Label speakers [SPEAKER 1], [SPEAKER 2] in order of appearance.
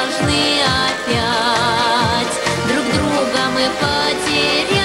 [SPEAKER 1] должны опять друг друга мы потерять.